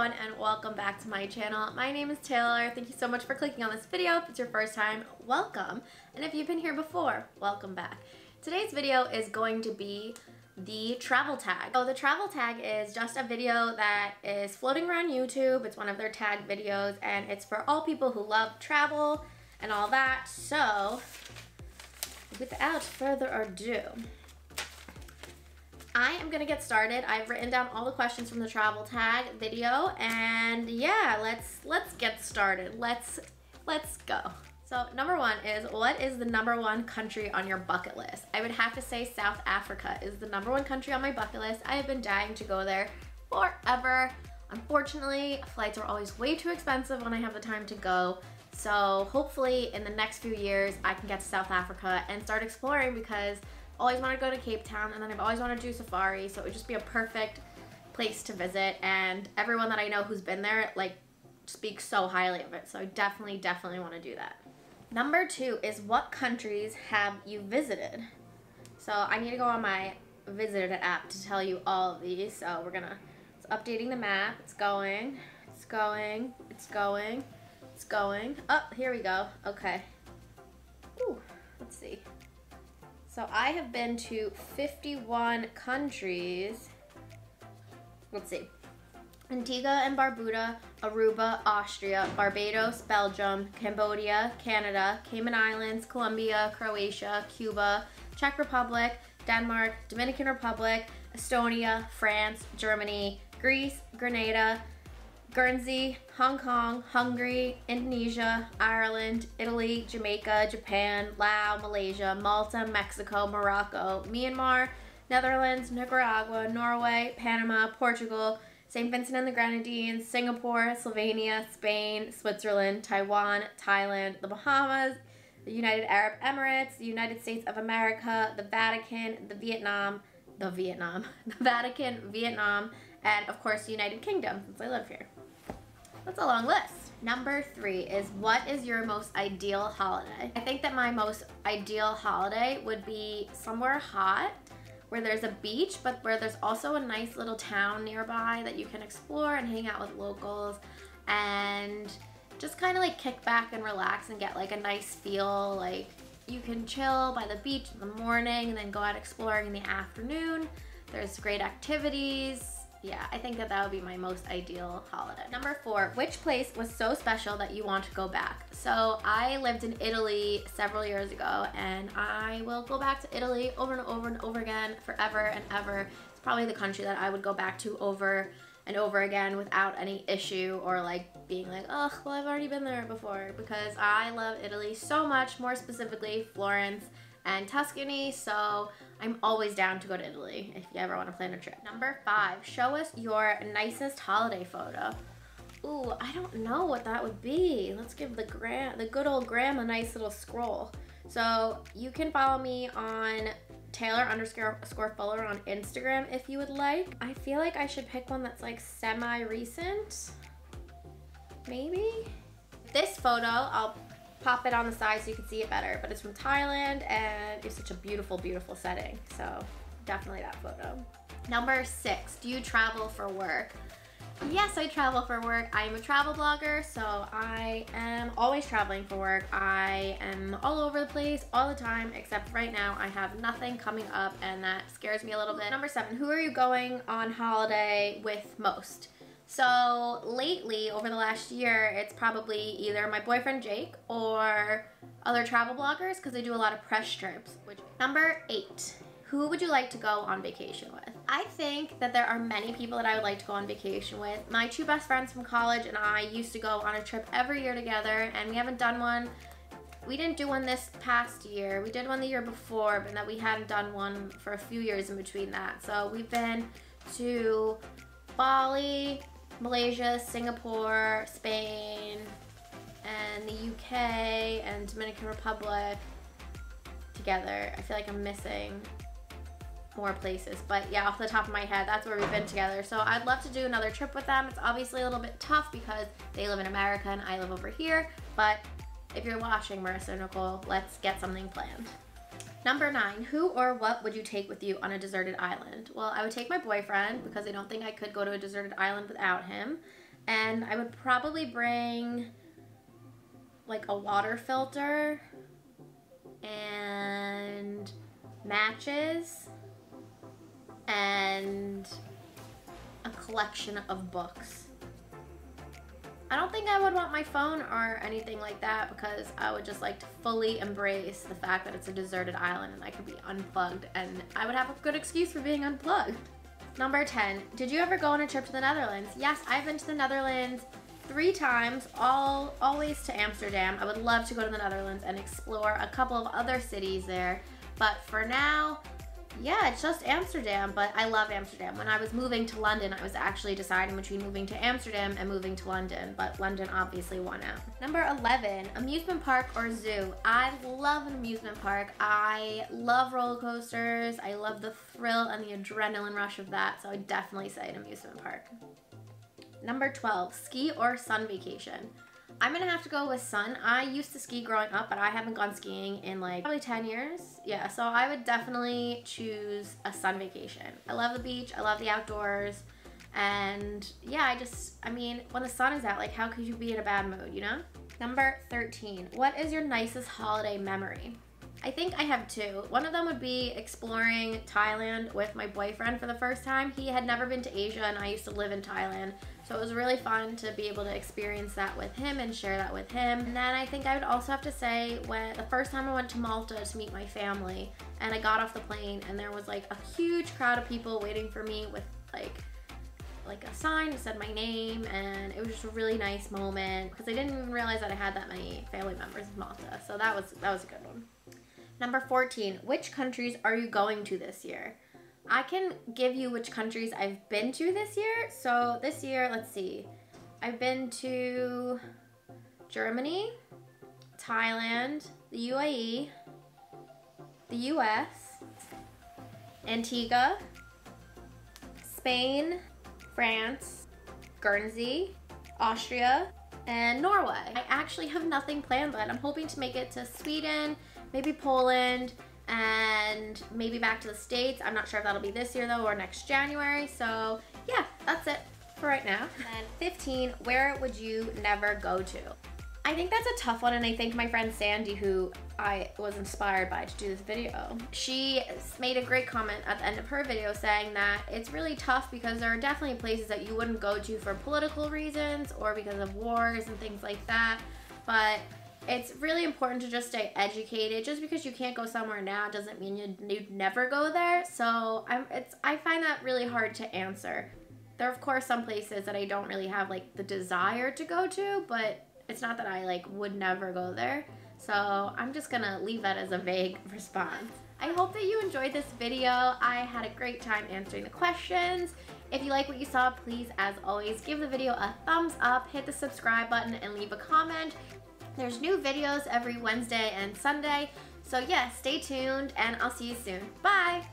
everyone and welcome back to my channel. My name is Taylor. Thank you so much for clicking on this video. If it's your first time, welcome. And if you've been here before, welcome back. Today's video is going to be the travel tag. So the travel tag is just a video that is floating around YouTube. It's one of their tag videos and it's for all people who love travel and all that. So without further ado, I am gonna get started. I've written down all the questions from the travel tag video and yeah, let's let's get started. Let's let's go. So number one is what is the number one country on your bucket list? I would have to say South Africa is the number one country on my bucket list. I have been dying to go there forever. Unfortunately, flights are always way too expensive when I have the time to go. So hopefully in the next few years, I can get to South Africa and start exploring because always want to go to Cape Town and then I've always wanted to do safari so it would just be a perfect place to visit and everyone that I know who's been there like speaks so highly of it so I definitely definitely want to do that. Number two is what countries have you visited? So I need to go on my visited app to tell you all of these so we're gonna it's updating the map it's going it's going it's going it's going oh here we go okay Ooh, let's see so I have been to 51 countries. Let's see. Antigua and Barbuda, Aruba, Austria, Barbados, Belgium, Cambodia, Canada, Cayman Islands, Colombia, Croatia, Cuba, Czech Republic, Denmark, Dominican Republic, Estonia, France, Germany, Greece, Grenada, Guernsey, Hong Kong, Hungary, Indonesia, Ireland, Italy, Jamaica, Japan, Laos, Malaysia, Malta, Mexico, Morocco, Myanmar, Netherlands, Nicaragua, Norway, Panama, Portugal, St. Vincent and the Grenadines, Singapore, Slovenia, Spain, Switzerland, Taiwan, Thailand, the Bahamas, the United Arab Emirates, the United States of America, the Vatican, the Vietnam, the Vietnam, the Vatican, Vietnam, and of course the United Kingdom since I live here. That's a long list. Number three is what is your most ideal holiday? I think that my most ideal holiday would be somewhere hot where there's a beach, but where there's also a nice little town nearby that you can explore and hang out with locals and just kind of like kick back and relax and get like a nice feel. Like you can chill by the beach in the morning and then go out exploring in the afternoon. There's great activities, yeah, I think that that would be my most ideal holiday. Number four, which place was so special that you want to go back? So I lived in Italy several years ago and I will go back to Italy over and over and over again forever and ever. It's probably the country that I would go back to over and over again without any issue or like being like, oh, well, I've already been there before because I love Italy so much, more specifically Florence and Tuscany, so I'm always down to go to Italy if you ever want to plan a trip. Number five, show us your nicest holiday photo. Ooh, I don't know what that would be. Let's give the gram, the good old gram a nice little scroll. So you can follow me on Taylor underscore score Fuller on Instagram if you would like. I feel like I should pick one that's like semi-recent, maybe? This photo, I'll pop it on the side so you can see it better. But it's from Thailand and it's such a beautiful, beautiful setting. So definitely that photo. Number six, do you travel for work? Yes, I travel for work. I am a travel blogger, so I am always traveling for work. I am all over the place all the time, except right now I have nothing coming up and that scares me a little bit. Number seven, who are you going on holiday with most? So lately, over the last year, it's probably either my boyfriend Jake or other travel bloggers because they do a lot of press trips. Which Number eight, who would you like to go on vacation with? I think that there are many people that I would like to go on vacation with. My two best friends from college and I used to go on a trip every year together and we haven't done one we didn't do one this past year. We did one the year before, but that we hadn't done one for a few years in between that. So we've been to Bali, Malaysia, Singapore, Spain, and the UK and Dominican Republic together. I feel like I'm missing more places. But yeah, off the top of my head, that's where we've been together. So I'd love to do another trip with them. It's obviously a little bit tough because they live in America and I live over here. But if you're watching, Marissa and Nicole, let's get something planned. Number nine, who or what would you take with you on a deserted island? Well, I would take my boyfriend because I don't think I could go to a deserted island without him. And I would probably bring like a water filter and matches and a collection of books. I don't think I would want my phone or anything like that because I would just like to fully embrace the fact that it's a deserted island and I could be unplugged and I would have a good excuse for being unplugged. Number 10, did you ever go on a trip to the Netherlands? Yes, I've been to the Netherlands three times, all always to Amsterdam. I would love to go to the Netherlands and explore a couple of other cities there. But for now, yeah, it's just Amsterdam, but I love Amsterdam. When I was moving to London, I was actually deciding between moving to Amsterdam and moving to London, but London obviously won out. Number 11, amusement park or zoo. I love an amusement park. I love roller coasters. I love the thrill and the adrenaline rush of that, so I definitely say an amusement park. Number 12, ski or sun vacation. I'm gonna have to go with sun. I used to ski growing up, but I haven't gone skiing in like probably 10 years. Yeah, so I would definitely choose a sun vacation. I love the beach, I love the outdoors, and yeah, I just, I mean, when the sun is out, like how could you be in a bad mood, you know? Number 13, what is your nicest holiday memory? I think I have two. One of them would be exploring Thailand with my boyfriend for the first time. He had never been to Asia and I used to live in Thailand. So it was really fun to be able to experience that with him and share that with him. And then I think I would also have to say when the first time I went to Malta to meet my family and I got off the plane and there was like a huge crowd of people waiting for me with like like a sign that said my name and it was just a really nice moment because I didn't even realize that I had that many family members in Malta. So that was that was a good one. Number 14, which countries are you going to this year? I can give you which countries I've been to this year. So this year, let's see. I've been to Germany, Thailand, the UAE, the US, Antigua, Spain, France, Guernsey, Austria, and Norway. I actually have nothing planned, but I'm hoping to make it to Sweden, maybe Poland, and maybe back to the States. I'm not sure if that'll be this year though or next January. So yeah, that's it for right now. And 15, where would you never go to? I think that's a tough one and I thank my friend Sandy who I was inspired by to do this video. She made a great comment at the end of her video saying that it's really tough because there are definitely places that you wouldn't go to for political reasons or because of wars and things like that. But it's really important to just stay educated. Just because you can't go somewhere now doesn't mean you'd, you'd never go there. So I'm, it's, I find that really hard to answer. There are of course some places that I don't really have like the desire to go to, but it's not that I like would never go there. So I'm just gonna leave that as a vague response. I hope that you enjoyed this video. I had a great time answering the questions. If you like what you saw, please, as always, give the video a thumbs up, hit the subscribe button, and leave a comment. There's new videos every Wednesday and Sunday. So yeah, stay tuned and I'll see you soon. Bye!